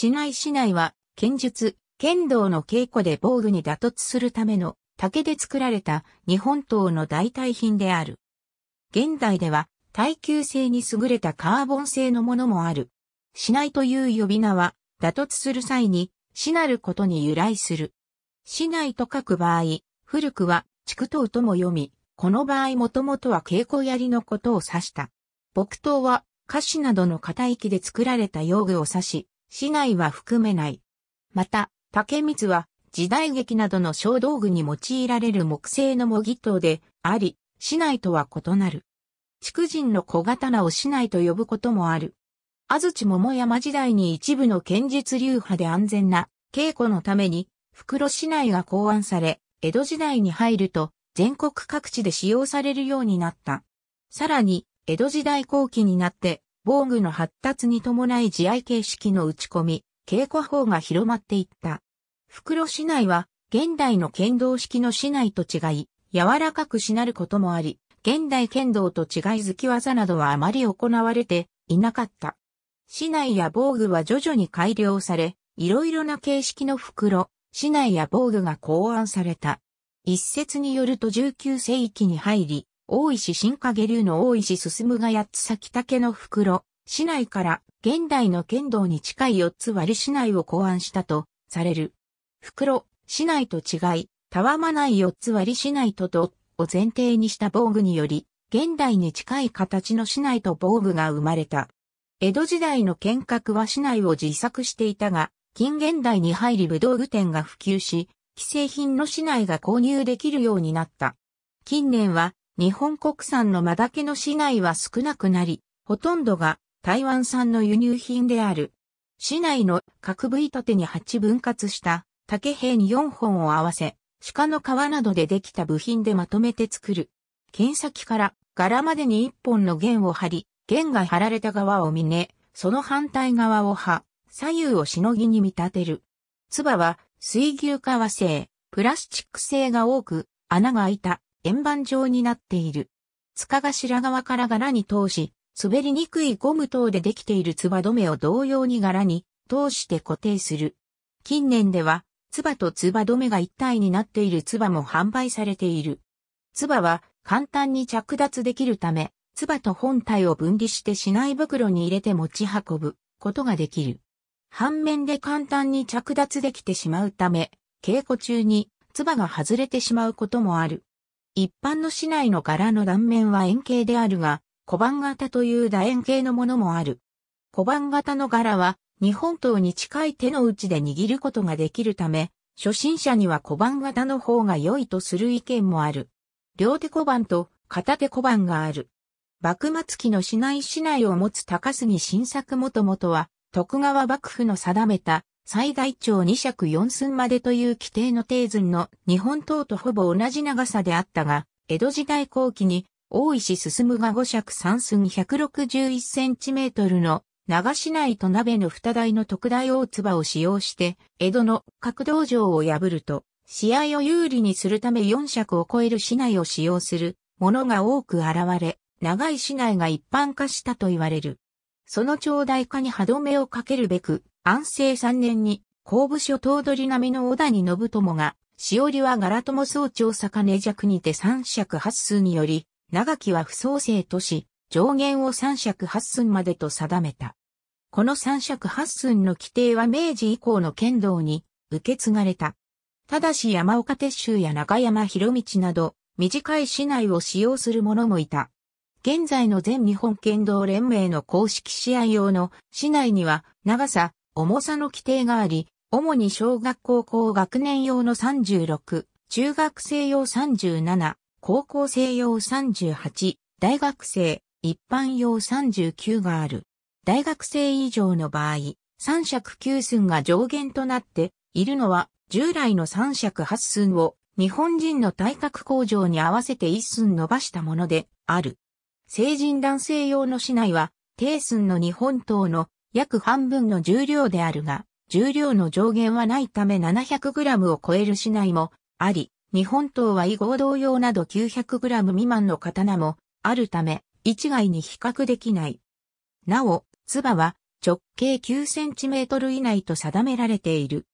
市内市内は、剣術、剣道の稽古で防具に打突するための竹で作られた日本刀の代替品である。現代では耐久性に優れたカーボン製のものもある。市内という呼び名は、打突する際に、死なることに由来する。市内と書く場合、古くは、畜刀とも読み、この場合もともとは稽古槍のことを指した。木刀は、菓子などの硬い木で作られた用具を指し、市内は含めない。また、竹光は、時代劇などの小道具に用いられる木製の模擬刀であり、市内とは異なる。筑人の小刀を市内と呼ぶこともある。安土桃山時代に一部の剣術流派で安全な稽古のために袋市内が考案され、江戸時代に入ると全国各地で使用されるようになった。さらに、江戸時代後期になって、防具の発達に伴い地合形式の打ち込み、稽古法が広まっていった。袋市内は、現代の剣道式の市内と違い、柔らかくしなることもあり、現代剣道と違い突き技などはあまり行われていなかった。市内や防具は徐々に改良され、いろいろな形式の袋、市内や防具が考案された。一説によると19世紀に入り、大石新影流の大石進が八つ先竹の袋、市内から現代の剣道に近い四つ割り市内を考案したとされる。袋、市内と違い、たわまない四つ割り市内ととを前提にした防具により、現代に近い形の市内と防具が生まれた。江戸時代の剣閣は市内を自作していたが、近現代に入り武道具店が普及し、既製品の市内が購入できるようになった。近年は日本国産のマダケの市内は少なくなり、ほとんどが台湾産の輸入品である。市内の角部位立てに8分割した竹兵に4本を合わせ、鹿の皮などでできた部品でまとめて作る。剣先から柄までに1本の弦を張り、弦が張られた側を見ね、その反対側を刃、左右をしのぎに見立てる。唾は水牛革製、プラスチック製が多く、穴が開いた円盤状になっている。塚頭側から柄に通し、滑りにくいゴム等でできている唾止めを同様に柄に通して固定する。近年では、唾と唾止めが一体になっている唾も販売されている。唾は簡単に着脱できるため、唾と本体を分離して市内袋に入れて持ち運ぶことができる。反面で簡単に着脱できてしまうため、稽古中に唾が外れてしまうこともある。一般の市内の柄の断面は円形であるが、小判型という楕円形のものもある。小判型の柄は、日本刀に近い手の内で握ることができるため、初心者には小判型の方が良いとする意見もある。両手小判と片手小判がある。幕末期の市内市内を持つ高杉新作もともとは、徳川幕府の定めた最大長2尺4寸までという規定の定寸の日本刀とほぼ同じ長さであったが、江戸時代後期に大石進が5尺3寸161センチメートルの長市内と鍋の二台の特大大唾を使用して、江戸の角道場を破ると、試合を有利にするため4尺を超える市内を使用するものが多く現れ、長い市内が一般化したと言われる。その長大化に歯止めをかけるべく、安政三年に、後部所頭取並みの小谷信友が、しおりは柄友総長坂根弱にて三尺八寸により、長きは不創生とし、上限を三尺八寸までと定めた。この三尺八寸の規定は明治以降の剣道に受け継がれた。ただし山岡鉄舟や中山博道など、短い市内を使用する者もいた。現在の全日本剣道連盟の公式試合用の市内には長さ、重さの規定があり、主に小学校高学年用の36、中学生用37、高校生用38、大学生、一般用39がある。大学生以上の場合、3尺9寸が上限となっているのは従来の3尺8寸を日本人の体格向上に合わせて1寸伸ばしたものである。成人男性用の市内は、低寸の日本刀の約半分の重量であるが、重量の上限はないため 700g を超える市内もあり、日本刀は異合同用など 900g 未満の刀もあるため、一概に比較できない。なお、唾は直径9センチメートル以内と定められている。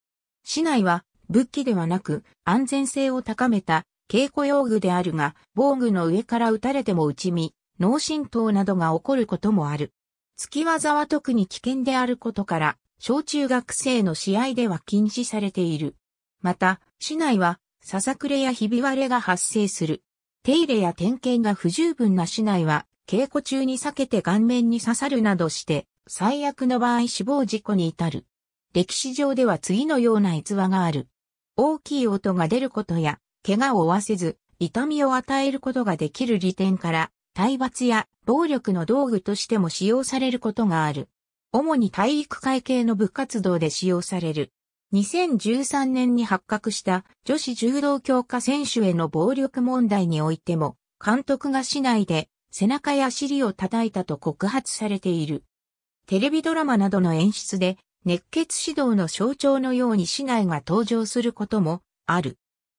市内は武器ではなく安全性を高めた稽古用具であるが、防具の上から撃たれても撃ち身、脳震盪などが起こることもある。月技は特に危険であることから、小中学生の試合では禁止されている。また、市内は、ささくれやひび割れが発生する。手入れや点検が不十分な市内は、稽古中に避けて顔面に刺さるなどして、最悪の場合死亡事故に至る。歴史上では次のような逸話がある。大きい音が出ることや、怪我を負わせず、痛みを与えることができる利点から、体罰や暴力の道具としても使用されることがある。主に体育会系の部活動で使用される。2013年に発覚した女子柔道強化選手への暴力問題においても、監督が市内で背中や尻を叩いたと告発されている。テレビドラマなどの演出で熱血指導の象徴のように市内が登場することもある。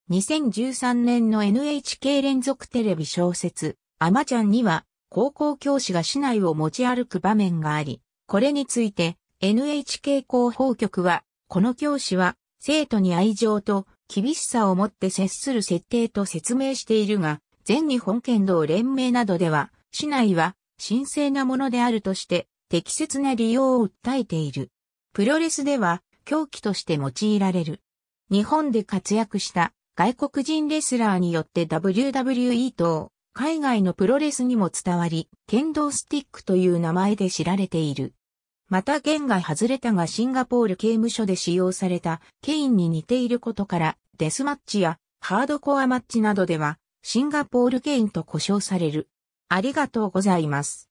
2013年の NHK 連続テレビ小説、アマちゃんには、高校教師が市内を持ち歩く場面があり、これについて NHK 広報局は、この教師は生徒に愛情と厳しさを持って接する設定と説明しているが、全日本剣道連盟などでは、市内は神聖なものであるとして適切な利用を訴えている。プロレスでは狂気として用いられる。日本で活躍した外国人レスラーによって WWE と海外のプロレスにも伝わり、剣道スティックという名前で知られている。また弦が外れたがシンガポール刑務所で使用されたケインに似ていることからデスマッチやハードコアマッチなどではシンガポールケインと呼称される。ありがとうございます。